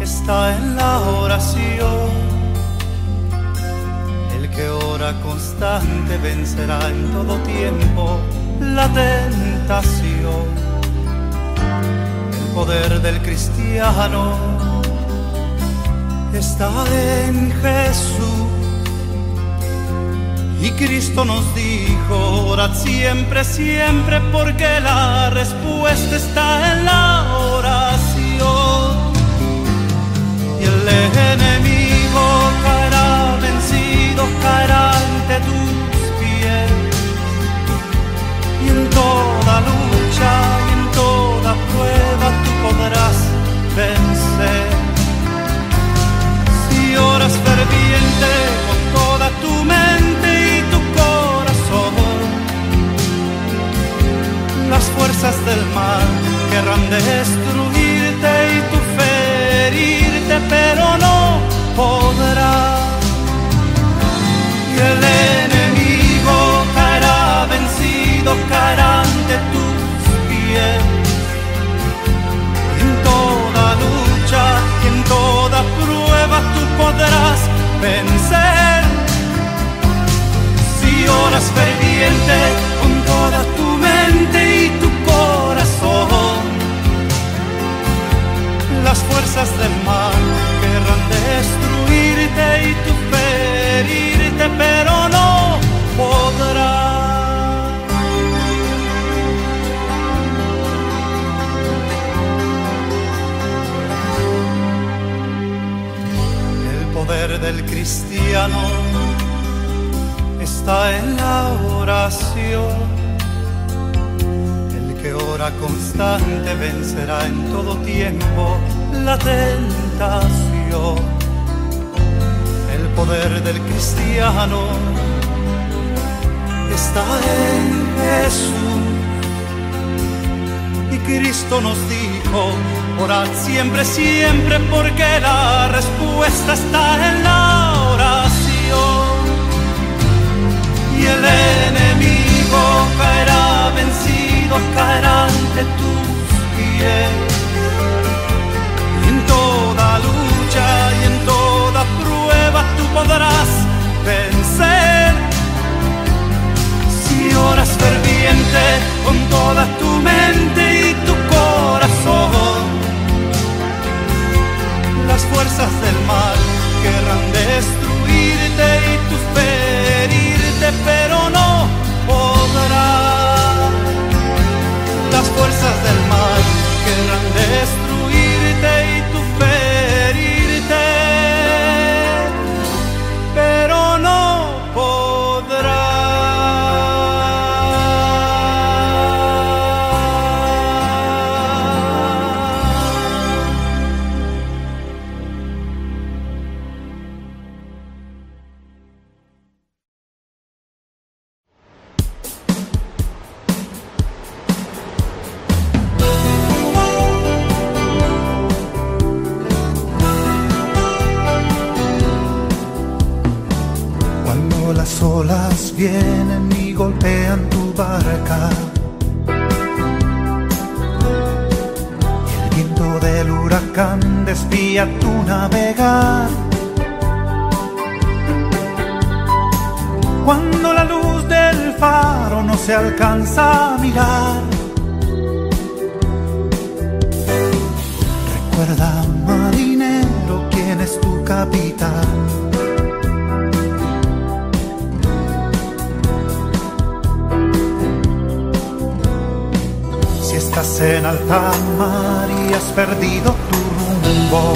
está en la oración. El que ora constante vencerá en todo tiempo la tentación. El poder del cristiano está en Jesús. Y Cristo nos dijo, orad siempre, siempre, porque la respuesta está en la Y el enemigo caerá vencido, caerá ante tus pies. Y en toda lucha y en toda prueba tú podrás vencer. Si oras ferviente con toda tu mente y tu corazón, las fuerzas del mal querrán destruirte y tu ferirte, pero no podrá. Y el enemigo caerá vencido, caerá ante tus pies. En toda lucha y en toda prueba tú podrás vencer. Si oras ferviente con toda tu mente y tu las fuerzas del mal querrán destruirte y tu ferirte, pero no podrás. El poder del cristiano está en la oración. El que ora constante vencerá en todo tiempo la tentación. El poder del cristiano está en Jesús. Y Cristo nos dijo, orad siempre, siempre, porque la respuesta está en la oración. Y el enemigo caerá vencido, caerá ante tus pies. Tú podrás vencer. Las olas vienen y golpean tu barca y el viento del huracán desvía tu navegar. Cuando la luz del faro no se alcanza a mirar. Recuerda, marinero, quién es tu capitán. Estás en alta mar y has perdido tu rumbo,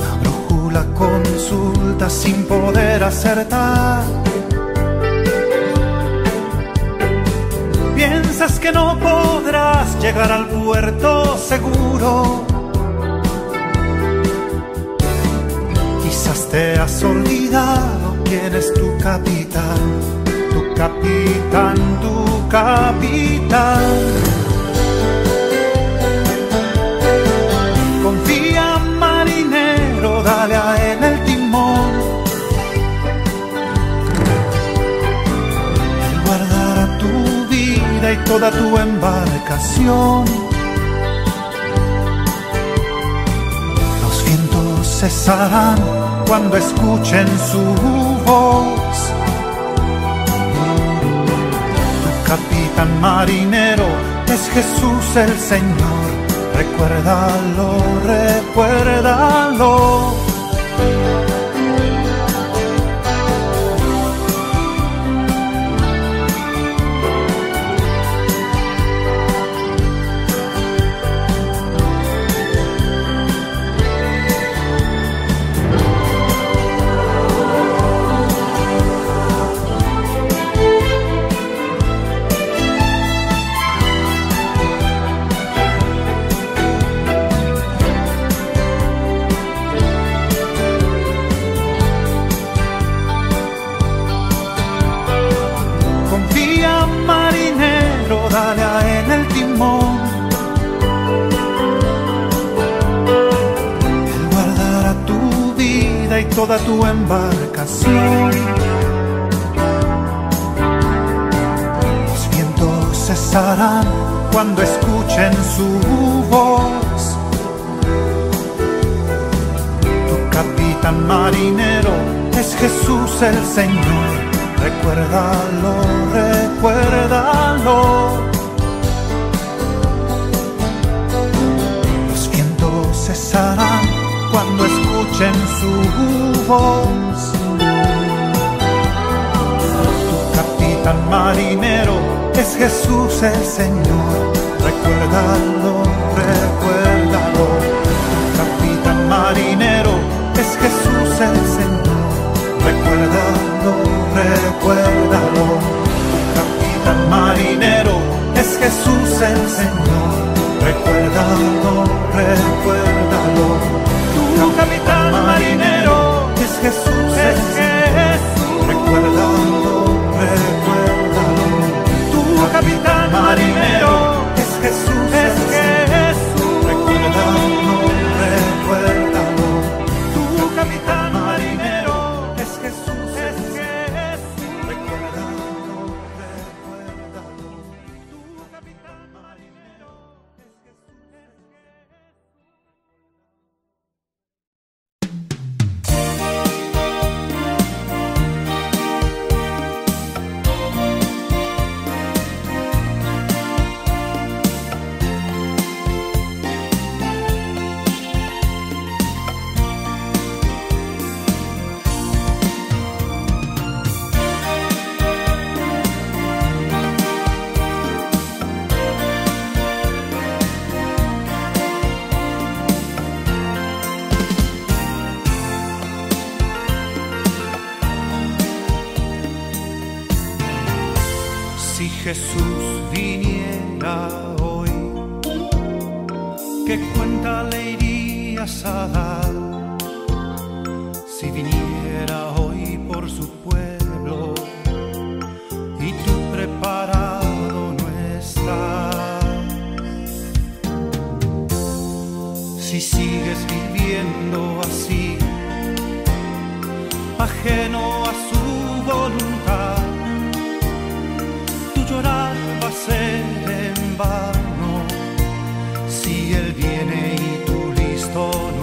la brújula consulta sin poder acertar. Piensas que no podrás llegar al puerto seguro. Quizás te has olvidado quién es tu capitán, tu capitán, tu capitán. Confía marinero, dale a él el timón. Él guardará tu vida y toda tu embarcación. Los vientos cesarán cuando escuchen su voz. Capitán marinero es Jesús el Señor. Recuérdalo, recuérdalo. Tu embarcación. Los vientos cesarán cuando escuchen su voz. Tu capitán marinero es Jesús el Señor. Voz. Tu capitán marinero es Jesús el Señor. Recuérdalo, recuérdalo. Tu capitán marinero es Jesús el Señor. Recuérdalo, recuérdalo. Tu capitán marinero es Jesús el Señor. Recuérdalo, recuérdalo. Tu capitán marinero Si sigues viviendo así, ajeno a su voluntad, tu llorar va a ser en vano si él viene y tú listo no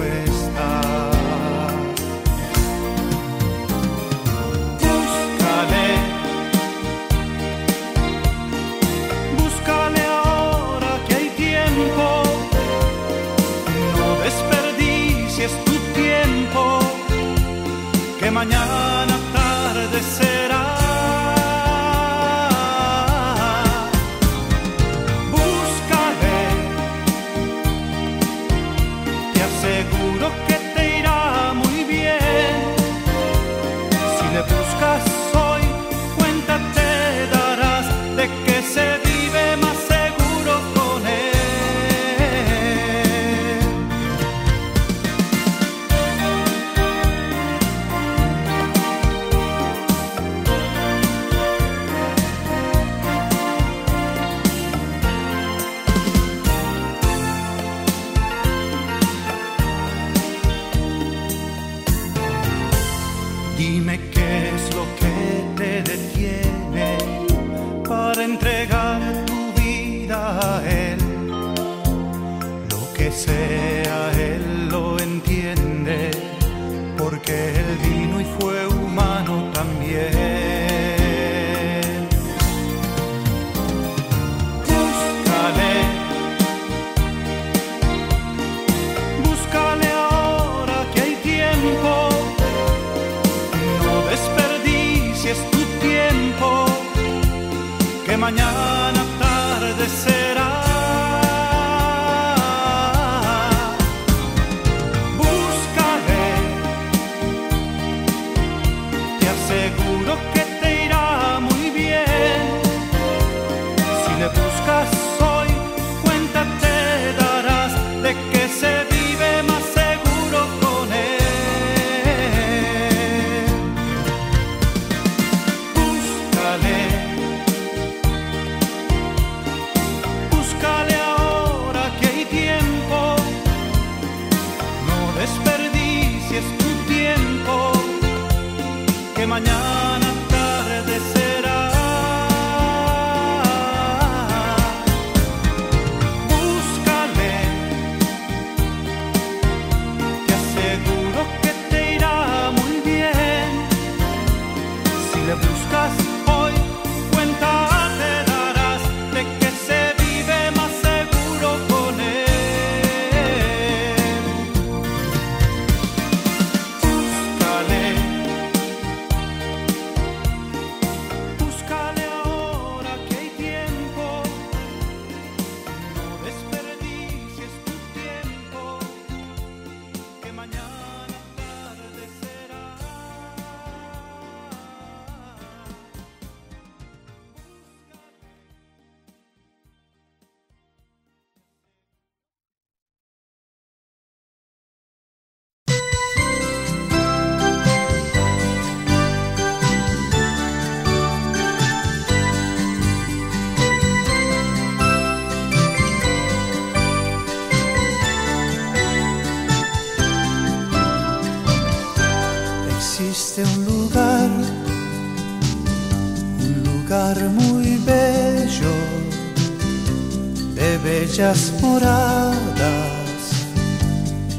moradas,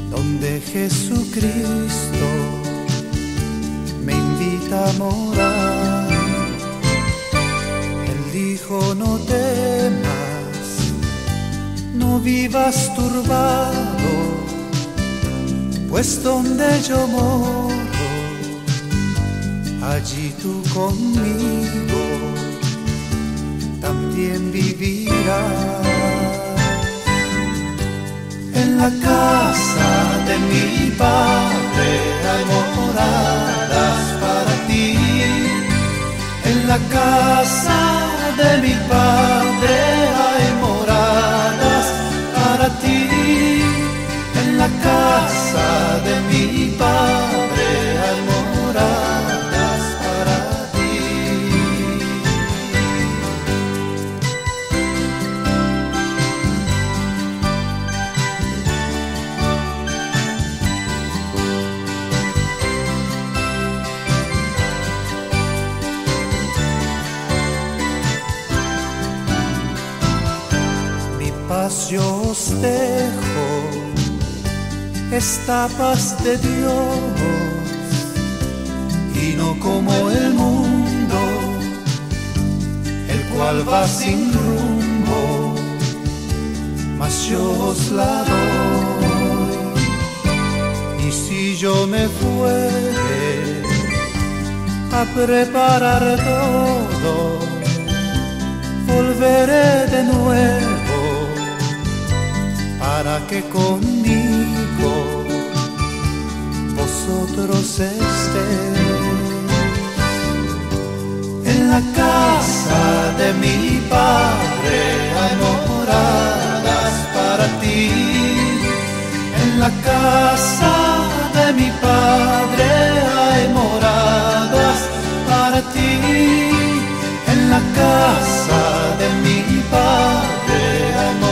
donde Jesucristo me invita a morar. Él dijo, no temas, no vivas turbado, pues donde yo moro, allí tú conmigo también vivirás. En la casa de mi padre hay moradas para ti. En la casa de mi padre hay moradas para ti. En la casa de mi padre hay moradas esta paz de Dios, y no como el mundo, el cual va sin rumbo, mas yo os la doy. Y si yo me fuere a preparar todo, volveré de nuevo para que conmigo vosotros estéis en la casa de mi padre hay moradas para ti. En la casa de mi padre hay moradas para ti. En la casa de mi padre hay moradas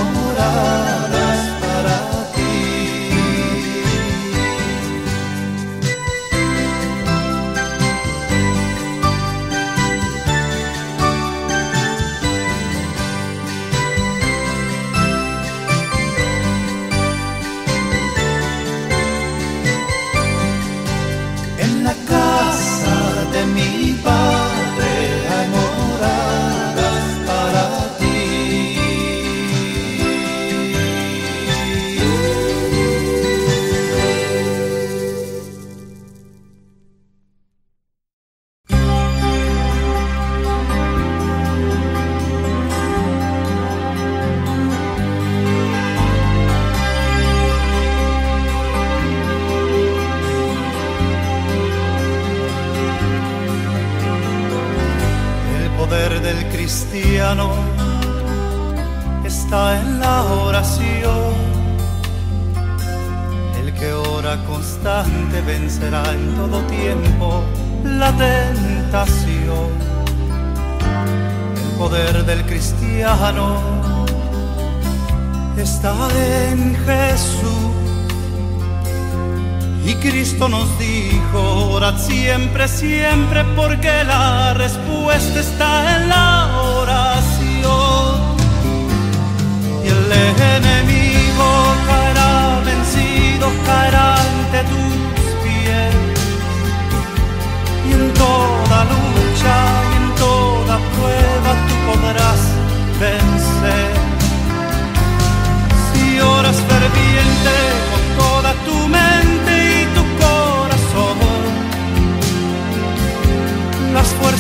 siempre, siempre, porque la respuesta está en la oración.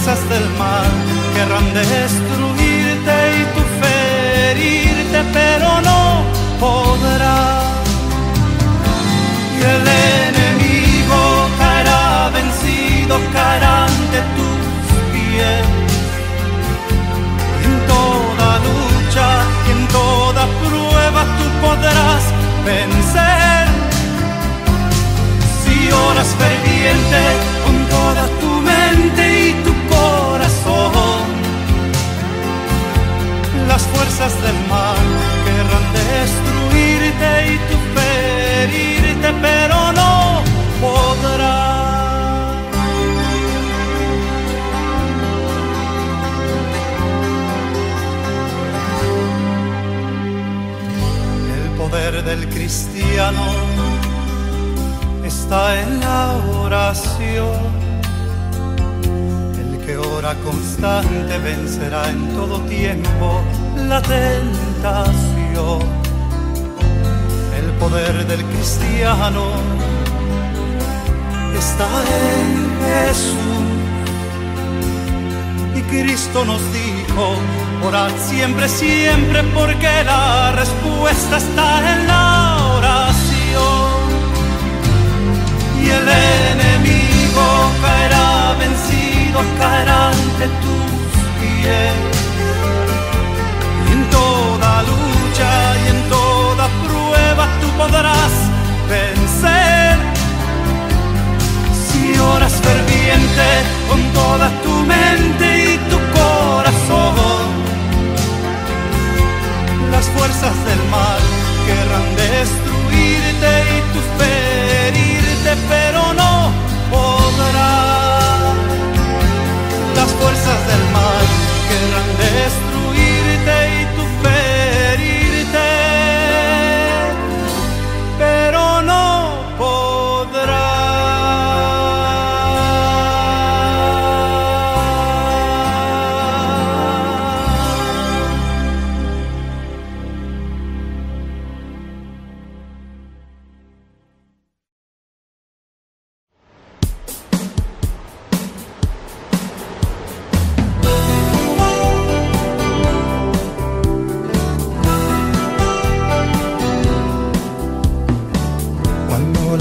Fuerzas del mal querrán destruirte y tu ferirte, pero no podrá. Y el enemigo caerá vencido, caerá ante tus pies. En toda lucha y en toda prueba tú podrás vencer. Si oras ferviente con toda las fuerzas del mal querrán destruirte y tu ferirte, pero no podrás. El poder del cristiano está en la oración. El que ora constante vencerá en todo tiempo la tentación. El poder del cristiano está en Jesús. Y Cristo nos dijo, orad siempre, siempre, porque la respuesta está en la oración. Y el enemigo caerá vencido, caerá ante tus pies. Y en toda prueba tú podrás vencer. Si oras ferviente con toda tu mente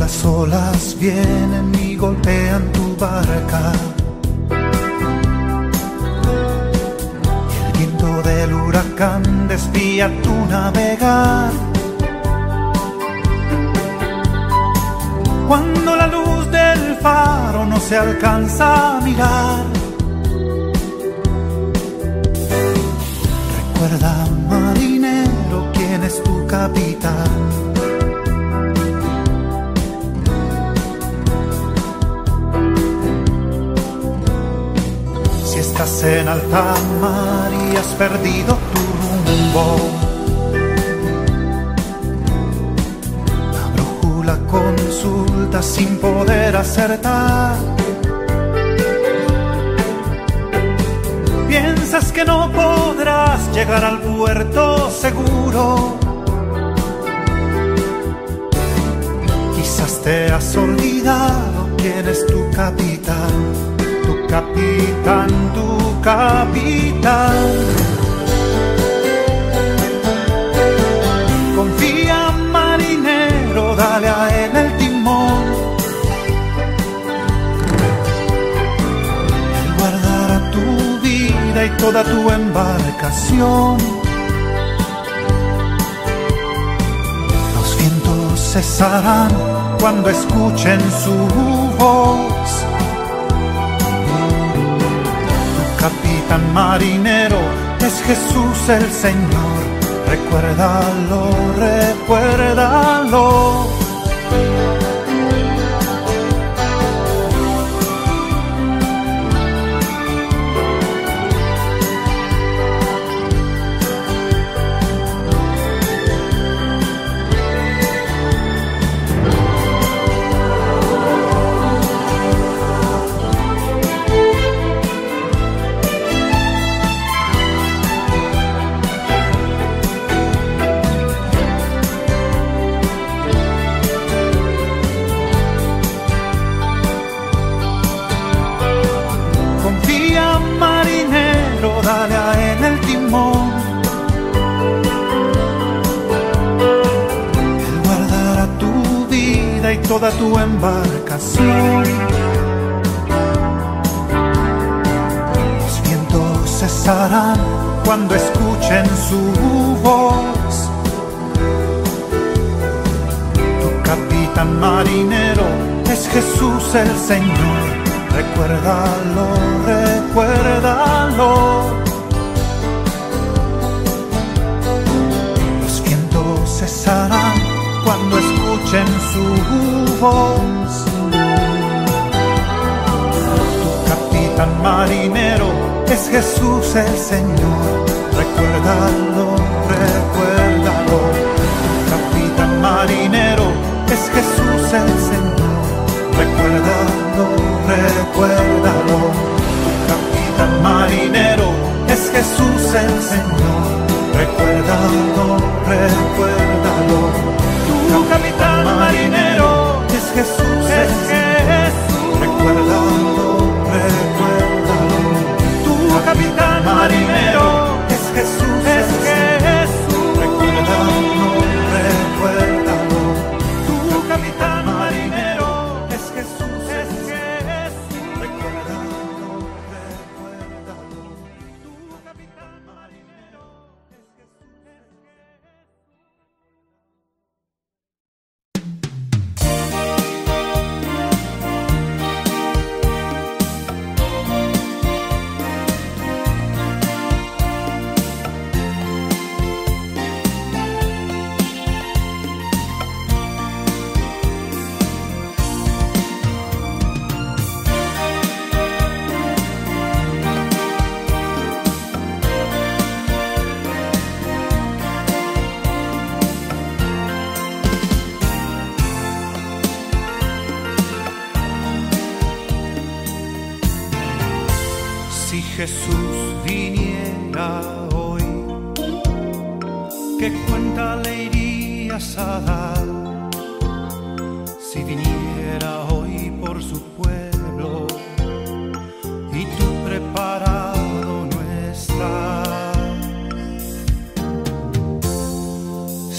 las olas vienen y golpean tu barca y el viento del huracán desvía tu navegar. Cuando la luz del faro no se alcanza a mirar. Recuerda, marinero, quién es tu capitán. En alta mar y has perdido tu rumbo, la brújula consulta sin poder acertar. Piensas que no podrás llegar al puerto seguro. Quizás te has olvidado quién es tu capitán tu capitán, tu capital. Confía marinero, dale a él el timón. Él guardará tu vida y toda tu embarcación. Los vientos cesarán cuando escuchen su voz. capitán marinero, es Jesús el Señor. Recuérdalo, recuérdalo. cesarán cuando escuchen su voz. Tu capitán marinero es Jesús el Señor, recuérdalo, recuérdalo. Tu capitán marinero es Jesús el Señor, recuérdalo, recuérdalo. Tu capitán marinero es Jesús el Señor, recuérdalo, recuérdalo salvador. Tu capitán marinero es Jesús.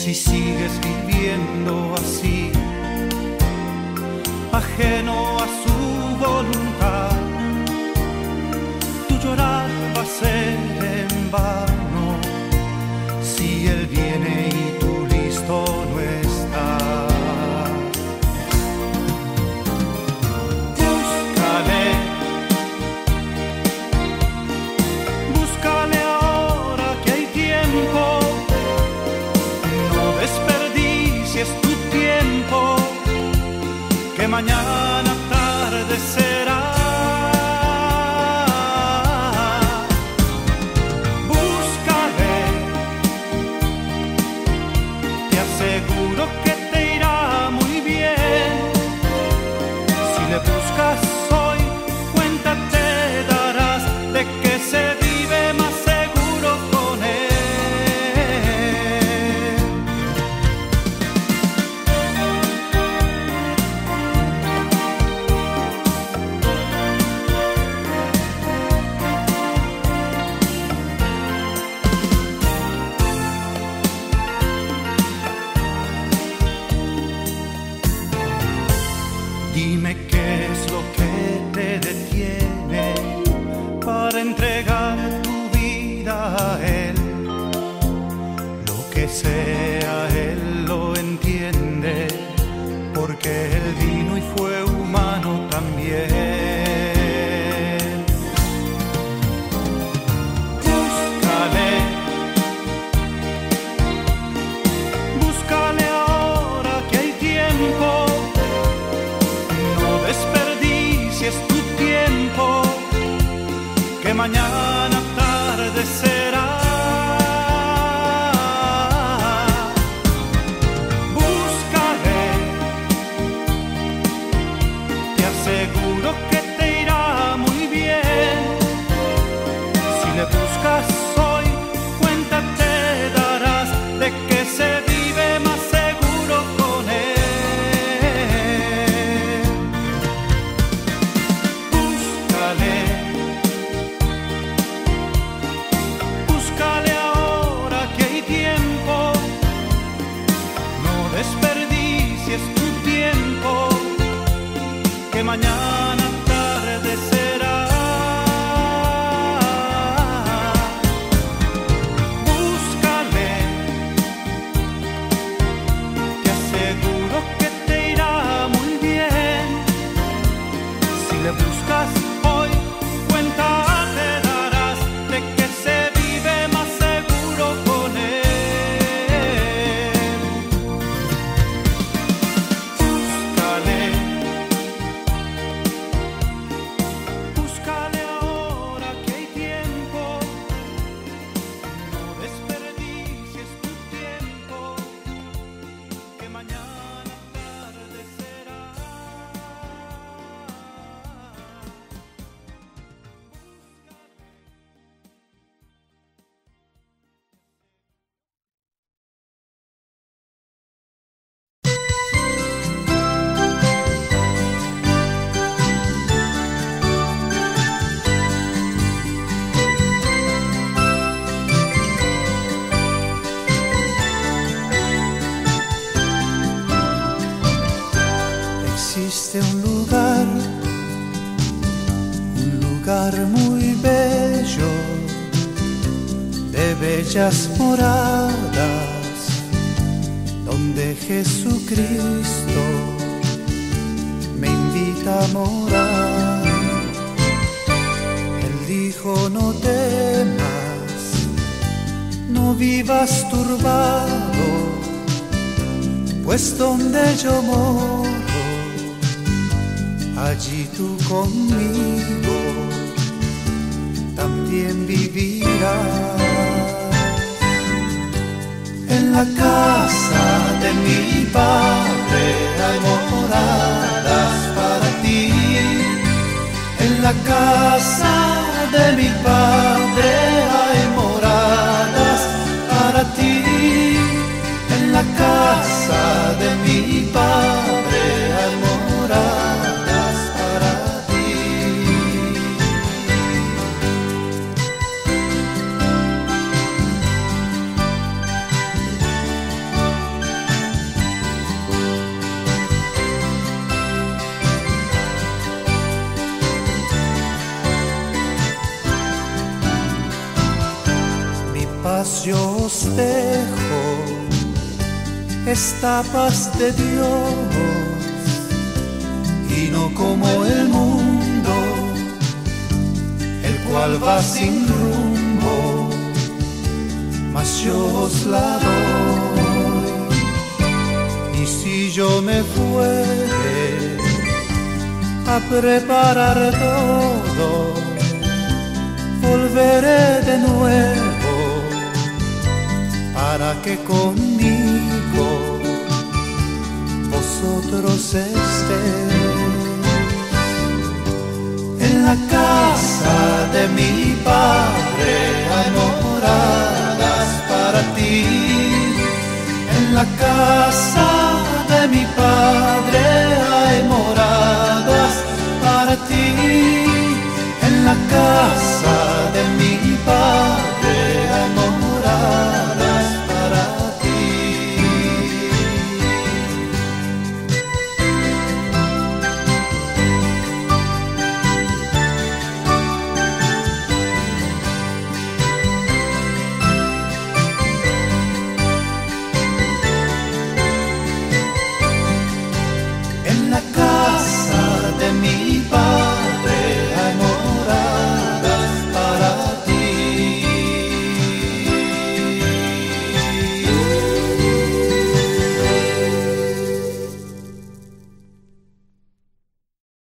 si sigues viviendo así, ajeno a su voluntad, tu llorar va a ser en vano. mañana. Bellas moradas, donde Jesucristo me invita a morar. Él dijo, no temas, no vivas turbado, pues donde yo moro, allí tú conmigo también vivirás. En la casa de mi padre hay moradas para ti. En la casa de mi padre hay moradas para ti. En la casa de mi padre hay moradas esta paz de Dios, y no como el mundo, el cual va sin rumbo, mas yo os la doy. Y si yo me fuere a preparar todo, volveré de nuevo para que conmigo vosotros estéis. En la casa de mi Padre hay moradas para ti. En la casa de mi Padre hay moradas para ti. En la casa de mi Padre hay moradas.